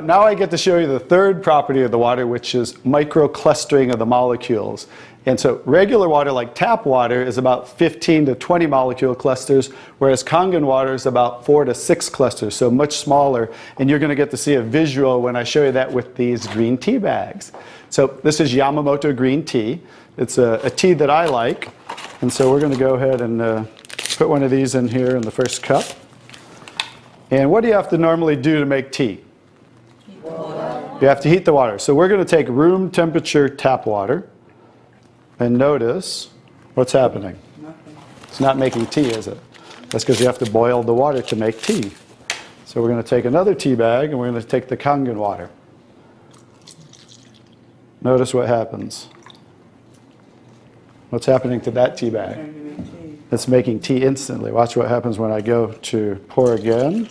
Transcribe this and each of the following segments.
Now I get to show you the third property of the water, which is microclustering of the molecules. And so regular water, like tap water, is about 15 to 20 molecule clusters, whereas Kangen water is about four to six clusters, so much smaller. And you're going to get to see a visual when I show you that with these green tea bags. So this is Yamamoto green tea. It's a, a tea that I like. And so we're going to go ahead and uh, put one of these in here in the first cup. And what do you have to normally do to make tea? You have to heat the water. So we're going to take room temperature tap water and notice what's happening. Nothing. It's not making tea, is it? That's because you have to boil the water to make tea. So we're going to take another tea bag and we're going to take the Kangen water. Notice what happens. What's happening to that tea bag? Turning into tea. It's making tea instantly. Watch what happens when I go to pour again.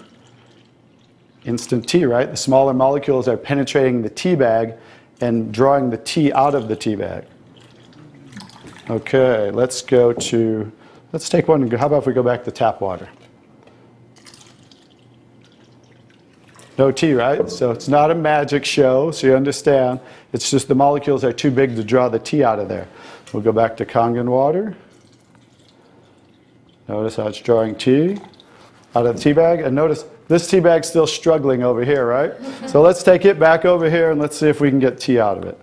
Instant tea, right? The smaller molecules are penetrating the tea bag and drawing the tea out of the tea bag. Okay, let's go to, let's take one. How about if we go back to tap water? No tea, right? So it's not a magic show, so you understand. It's just the molecules are too big to draw the tea out of there. We'll go back to Kangen water. Notice how it's drawing tea out of the tea bag. And notice this tea bag's still struggling over here, right? So let's take it back over here and let's see if we can get tea out of it.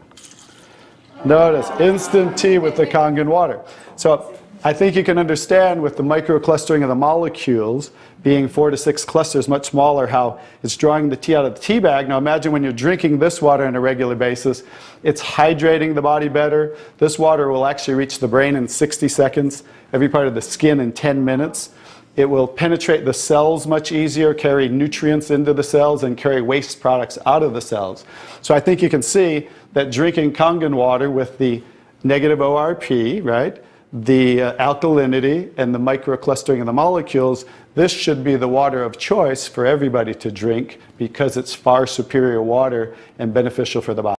Notice instant tea with the Kangen water. So I think you can understand with the microclustering of the molecules being four to six clusters, much smaller, how it's drawing the tea out of the tea bag. Now imagine when you're drinking this water on a regular basis, it's hydrating the body better. This water will actually reach the brain in 60 seconds, every part of the skin in 10 minutes. It will penetrate the cells much easier, carry nutrients into the cells, and carry waste products out of the cells. So I think you can see that drinking Kangen water with the negative ORP, right, the uh, alkalinity and the microclustering of the molecules, this should be the water of choice for everybody to drink because it's far superior water and beneficial for the body.